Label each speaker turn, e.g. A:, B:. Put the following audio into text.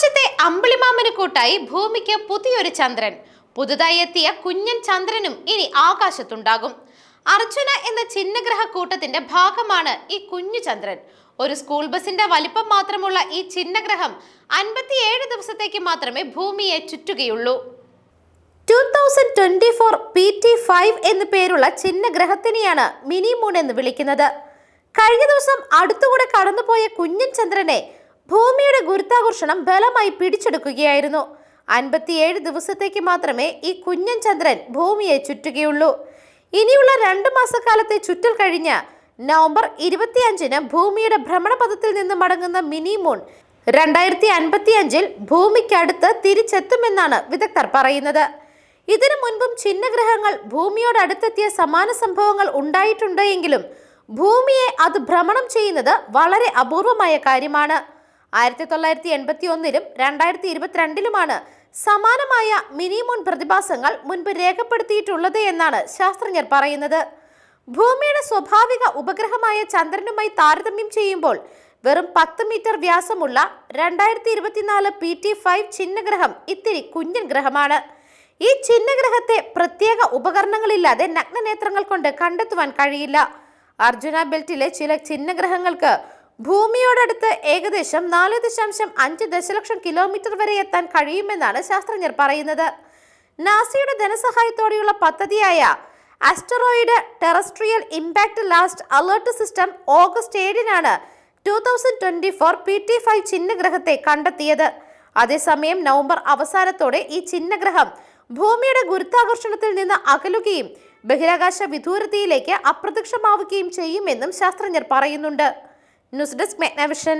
A: ആകാശത്തെ അമ്പിളിമാമന് കൂട്ടായി ഭൂമിക്ക് പുതിയൊരു ചന്ദ്രൻ. പുതുതായി എത്തിയ കുഞ്ഞൻ ചന്ദ്രനും ഇനി ആകാശത്തുണ്ടാകും. അർജുന എന്ന ചിഹ്നഗ്രഹ കൂട്ടത്തിന്റെ ഭാഗമാണ് ഈ കുഞ്ഞു ചന്ദ്രൻ. ഒരു സ്കൂൾ ബസിന്റെ വലിപ്പം മാത്രമുള്ള ഈ ചിഹ്നഗ്രഹം അൻപത്തിയേഴ് ദിവസത്തേക്ക് മാത്രമേ ഭൂമിയെ ചുറ്റുകയുള്ളൂ. Two thousand twenty four P T five എന്നു പേരുള്ള ചിഹ്നഗ്രഹത്തിനെയാണ് മിനി മൂൺ എന്ന് വിളിക്കുന്നത്. കഴിഞ്ഞ ദിവസം അടുത്തുകൂടെ കടന്നുപോയ കുഞ്ഞൻ ചന്ദ്രനെ ഭൂമിയുടെ ഗുരുത്വാകർഷണം ബലമായി പിടിച്ചെടുക്കുകയായിരുന്നു. അൻപത്തിയേഴ് ദിവസത്തേക്ക് മാത്രമേ ഈ കുഞ്ഞൻ ചന്ദ്രൻ ഭൂമിയെ ചുറ്റുകയുള്ളൂ. ഇനിയുള്ള രണ്ട് മാസക്കാലത്തെ ചുറ്റൽ കഴിഞ്ഞ് നവംബർ ഇരുപത്തിയഞ്ചിന് ഭൂമിയുടെ ഭ്രമണപഥത്തിൽ നിന്ന് മടങ്ങുന്ന മിനി മൂൺ രണ്ടായിരത്തി അൻപത്തി അഞ്ചിൽ ഭൂമിക്കടുത്ത് തിരിച്ചെത്തുമെന്നാണ് വിദഗ്ധർ പറയുന്നത്. ഇതിനു മുൻപും ചിഹ്നഗ്രഹങ്ങൾ ഭൂമിയോട് അടുത്തെത്തിയ സമാന സംഭവങ്ങൾ ഉണ്ടായിട്ടുണ്ട് എങ്കിലും ഭൂമിയെ അത് ഭ്രമണം ചെയ്യുന്നത് വളരെ അപൂർവമായ കാര്യമാണ്. ആയിരത്തി തൊള്ളായിരത്തി എൺപത്തി ഒന്നിലും രണ്ടായിരത്തി ഇരുപത്തിരണ്ടിലുമാണ് സമാനമായ മിനിമോൺ പ്രതിഭാസങ്ങൾ മുൻപ് രേഖപ്പെടുത്തിയിട്ടുള്ളത് എന്നാണ് ശാസ്ത്രജ്ഞർ പറയുന്നത്. ഭൂമിയുടെ സ്വാഭാവിക ഉപഗ്രഹമായ ചന്ദ്രനുമായി താരതമ്യം ചെയ്യുമ്പോൾ വെറും പത്ത് മീറ്റർ വ്യാസമുള്ള രണ്ടായിരത്തി ഇരുപത്തിനാല് പി ടി ഫൈവ് ചിഹ്നഗ്രഹം ഇത്തിരി കുഞ്ഞൻ ഗ്രഹമാണ്. ഈ ചിഹ്നഗ്രഹത്തെ പ്രത്യേക ഉപകരണങ്ങളില്ലാതെ നഗ്നനേത്രങ്ങൾ കൊണ്ട് കണ്ടെത്തുവാൻ കഴിയില്ല. അർജുന ബെൽറ്റിലെ ചില ചിഹ്നഗ്രഹങ്ങൾക്ക് ഭൂമിയോടടുത്ത് ഏകദേശം നാല് ദശാംശം അഞ്ച് ദശലക്ഷം കിലോമീറ്റർ വരെ എത്താൻ കഴിയുമെന്നാണ് ശാസ്ത്രജ്ഞർ പറയുന്നത്. നാസയുടെ ധനസഹായത്തോടെയുള്ള പദ്ധതിയായ asteroid terrestrial impact last alert system August ഏഴിനാണ് two thousand twenty four P T five ചിഹ്നഗ്രഹത്തെ കണ്ടെത്തിയത്. അതേസമയം നവംബർ അവസാനത്തോടെ ഈ ചിഹ്നഗ്രഹം ഭൂമിയുടെ ഗുരുത്വാകർഷണത്തിൽ നിന്ന് അകലുകയും ബഹിരാകാശ വിദൂരതയിലേക്ക് അപ്രത്യക്ഷമാവുകയും ചെയ്യുമെന്നും ശാസ്ത്രജ്ഞർ പറയുന്നുണ്ട്. News desk മെഗ്നവിഷൻ.